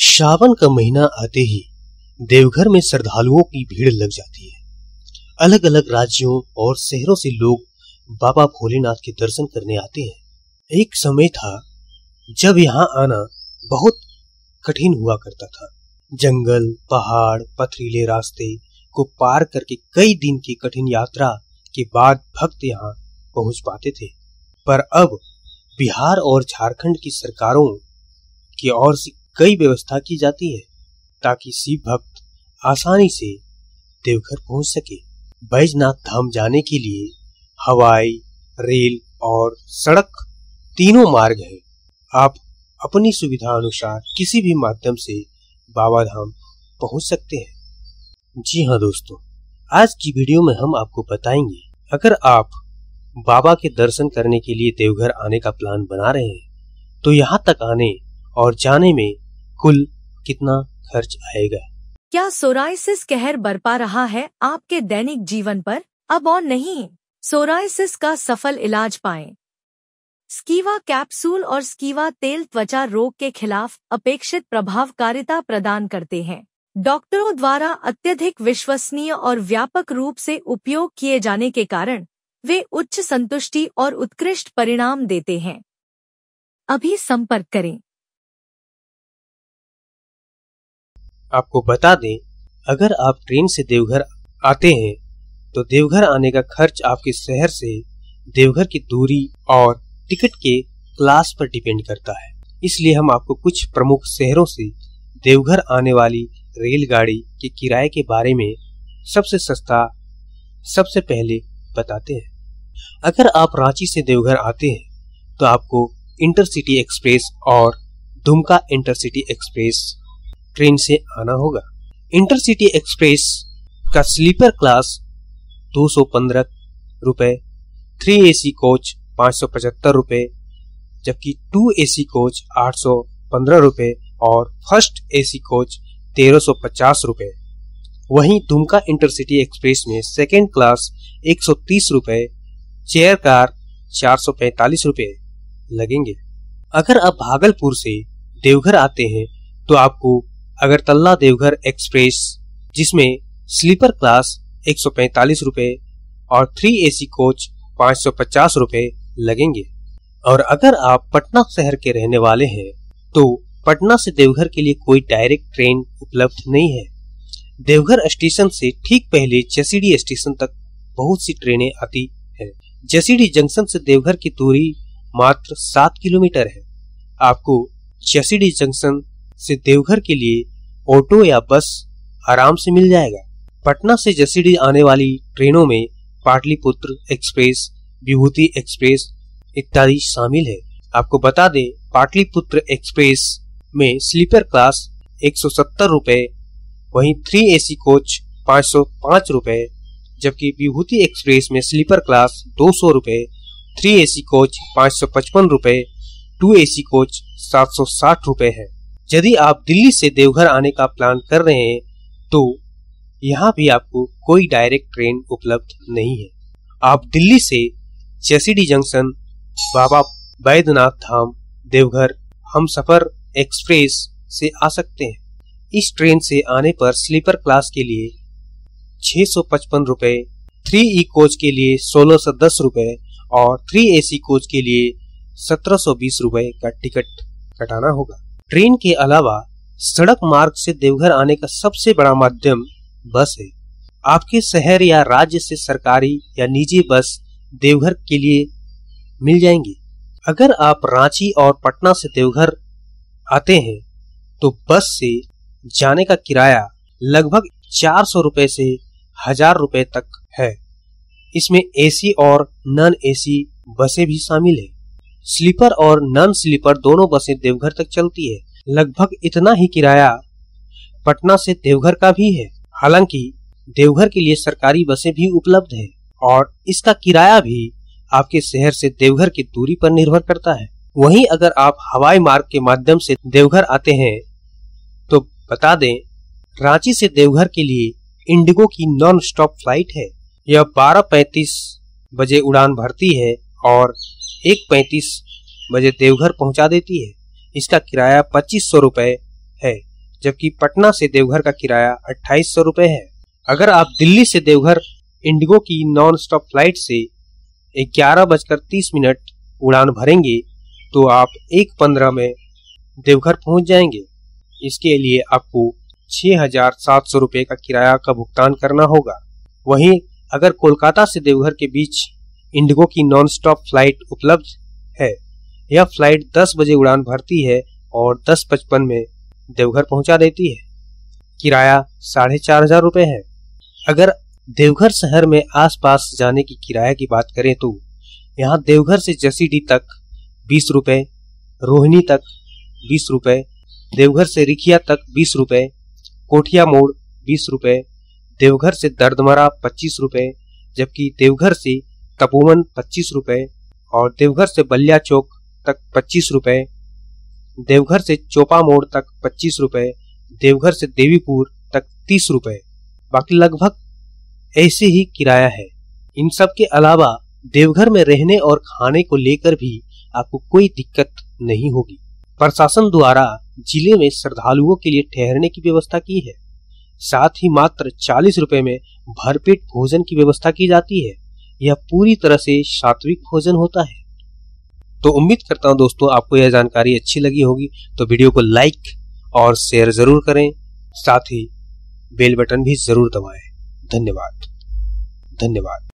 श्रावण का महीना आते ही देवघर में श्रद्धालुओं की भीड़ लग जाती है। अलग अलग राज्यों और शहरों से लोग बाबा भोलेनाथ के दर्शन करने आते हैं। एक समय था जब यहाँ आना बहुत कठिन हुआ करता था। जंगल, पहाड़, पथरीले रास्ते को पार करके कई दिन की कठिन यात्रा के बाद भक्त यहाँ पहुँच पाते थे। पर अब बिहार और झारखंड की सरकारों की ओर से कई व्यवस्था की जाती है, ताकि शिव भक्त आसानी से देवघर पहुँच सके। बैजनाथ धाम जाने के लिए हवाई, रेल और सड़क तीनों मार्ग है। आप अपनी सुविधा अनुसार किसी भी माध्यम से बाबा धाम पहुँच सकते हैं। जी हाँ दोस्तों, आज की वीडियो में हम आपको बताएँगे, अगर आप बाबा के दर्शन करने के लिए देवघर आने का प्लान बना रहे हैं तो यहाँ तक आने और जाने में कुल कितना खर्च आएगा? क्या सोराइसिस कहर बरपा रहा है आपके दैनिक जीवन पर? अब और नहीं। सोराइसिस का सफल इलाज पाएँ। स्कीवा कैप्सूल और स्कीवा तेल त्वचा रोग के खिलाफ अपेक्षित प्रभावकारिता प्रदान करते हैं। डॉक्टरों द्वारा अत्यधिक विश्वसनीय और व्यापक रूप से उपयोग किए जाने के कारण वे उच्च संतुष्टि और उत्कृष्ट परिणाम देते हैं। अभी संपर्क करें। आपको बता दें, अगर आप ट्रेन से देवघर आते हैं तो देवघर आने का खर्च आपके शहर से देवघर की दूरी और टिकट के क्लास पर डिपेंड करता है। इसलिए हम आपको कुछ प्रमुख शहरों से देवघर आने वाली रेलगाड़ी के किराए के बारे में सबसे सस्ता, सबसे पहले बताते हैं। अगर आप रांची से देवघर आते हैं तो आपको इंटरसिटी एक्सप्रेस और दुमका इंटरसिटी एक्सप्रेस ट्रेन से आना होगा। इंटरसिटी एक्सप्रेस का स्लीपर क्लास दो सौ पंद्रह रुपए थ्री एसी कोच पाँच सौ पचहत्तर रुपए, जबकि टू एसी कोच आठ सौ पंद्रह रुपए और फ़र्स्ट एसी कोच तेरह सौ पचास रुपए। वहीं दुमका इंटरसिटी एक्सप्रेस में सेकेंड क्लास एक सौ तीस रुपए चेयर कार चार सौ पैतालीस रुपए लगेंगे। अगर आप भागलपुर से देवघर आते हैं तो आपको अगरतला देवघर एक्सप्रेस, जिसमें स्लीपर क्लास एक सौ रूपए और थ्री एसी कोच पाँच सौ पचास रूपए लगेंगे। और अगर आप पटना शहर के रहने वाले हैं तो पटना से देवघर के लिए कोई डायरेक्ट ट्रेन उपलब्ध नहीं है। देवघर स्टेशन से ठीक पहले जसीडी स्टेशन तक बहुत सी ट्रेनें आती है। जसीडी जंक्शन से देवघर की दूरी मात्र सात किलोमीटर है। आपको जसीडी जंक्शन से देवघर के लिए ऑटो या बस आराम से मिल जाएगा। पटना से जसीडी आने वाली ट्रेनों में पाटलिपुत्र एक्सप्रेस, विभूति एक्सप्रेस इत्यादि शामिल है। आपको बता दें, पाटलिपुत्र एक्सप्रेस में स्लीपर क्लास एक सौ सत्तर रूपए, वही थ्री एसी कोच पाँच सौ पाँच रूपए, जबकि विभूति एक्सप्रेस में स्लीपर क्लास दो सौ रूपए, थ्री एसी कोच पाँच सौ पचपन रूपए, टू एसी कोच सात सौ साठ रूपए है। यदि आप दिल्ली से देवघर आने का प्लान कर रहे हैं तो यहाँ भी आपको कोई डायरेक्ट ट्रेन उपलब्ध नहीं है। आप दिल्ली से Jasidih junction Baba Baidyanath Dham, Deoghar Humsafar express से आ सकते हैं। इस ट्रेन से आने पर स्लीपर क्लास के लिए छह सौ पचपन रूपए थ्री ई कोच के लिए सोलह सौ दस रूपए और थ्री एसी कोच के लिए सत्रह सौ बीस रूपए का टिकट कटाना होगा। ट्रेन के अलावा सड़क मार्ग से देवघर आने का सबसे बड़ा माध्यम बस है। आपके शहर या राज्य से सरकारी या निजी बस देवघर के लिए मिल जाएँगी। अगर आप रांची और पटना से देवघर आते हैं तो बस से जाने का किराया लगभग चार सौ रुपए से हज़ार रुपए तक है। इसमें एसी और नॉन एसी बसें भी शामिल है। स्लीपर और नॉन स्लीपर दोनों बसें देवघर तक चलती है। लगभग इतना ही किराया पटना से देवघर का भी है। हालाँकि देवघर के लिए सरकारी बसें भी उपलब्ध है और इसका किराया भी आपके शहर से देवघर की दूरी पर निर्भर करता है। वहीं अगर आप हवाई मार्ग के माध्यम से देवघर आते हैं तो बता दें, रांची से देवघर के लिए इंडिगो की नॉन स्टॉप फ़्लाइट है। यह बारह बजे उड़ान भरती है और एक पैतीस बजे देवघर पहुँचा देती है। इसका किराया पच्चीस सौ रूपए है, जबकि पटना से देवघर का किराया अट्ठाईस सौ रूपए है। अगर आप दिल्ली से देवघर, इंडिगो की नॉन स्टॉप फ़्लाइट से ग्यारह बजकर तीस मिनट उड़ान भरेंगे तो आप एक पंद्रह में देवघर पहुँच जाएँगे। इसके लिए आपको छह हज़ार सात सौ रूपए का किराया का भुगतान करना होगा। वहीं अगर कोलकाता से देवघर के बीच इंडिगो की नॉन स्टॉप फ़्लाइट उपलब्ध है। यह फ़्लाइट 10 बजे उड़ान भरती है और दस पचपन में देवघर पहुँचा देती है। किराया साढ़े चार हज़ार रूपए है। अगर देवघर शहर में आसपास जाने की किराया की बात करें तो यहाँ देवघर से जसीडी तक बीस रुपए, रोहिणी तक बीस रुपए, देवघर से रिखिया तक बीस रुपए, कोठिया मोड़ बीस रुपए, देवघर से दर्दमरा पच्चीस रुपए, जबकि देवघर से तपोवन पच्चीस रुपए और देवघर से बलिया चौक तक पच्चीस रुपए, देवघर से चोपा मोड़ तक पच्चीस रुपए, देवघर से देवीपुर तक तीस रुपए। बाकी लगभग ऐसे ही किराया है। इन सब के अलावा देवघर में रहने और खाने को लेकर भी आपको कोई दिक्कत नहीं होगी। प्रशासन द्वारा ज़िले में श्रद्धालुओं के लिए ठहरने की व्यवस्था की है। साथ ही मात्र चालीस रुपए में भरपेट भोजन की व्यवस्था की जाती है। यह पूरी तरह से सात्विक भोजन होता है। तो उम्मीद करता हूँ दोस्तों, आपको यह जानकारी अच्छी लगी होगी। तो वीडियो को लाइक और शेयर ज़रूर करें। साथ ही बेल बटन भी ज़रूर दबाएँ। धन्यवाद। धन्यवाद।